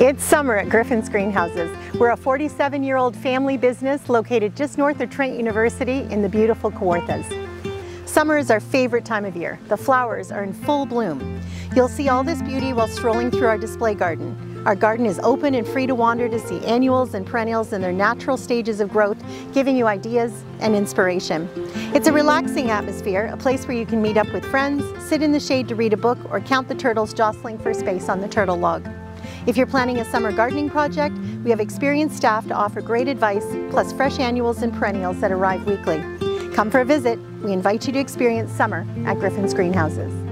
It's summer at Griffin's Greenhouses. We're a 47-year-old family business located just north of Trent University in the beautiful Kawarthas. Summer is our favorite time of year. The flowers are in full bloom. You'll see all this beauty while strolling through our display garden. Our garden is open and free to wander to see annuals and perennials in their natural stages of growth, giving you ideas and inspiration. It's a relaxing atmosphere, a place where you can meet up with friends, sit in the shade to read a book, or count the turtles jostling for space on the turtle log. If you're planning a summer gardening project, we have experienced staff to offer great advice, plus fresh annuals and perennials that arrive weekly. Come for a visit. We invite you to experience summer at Griffin's Greenhouses.